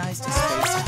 recognized to face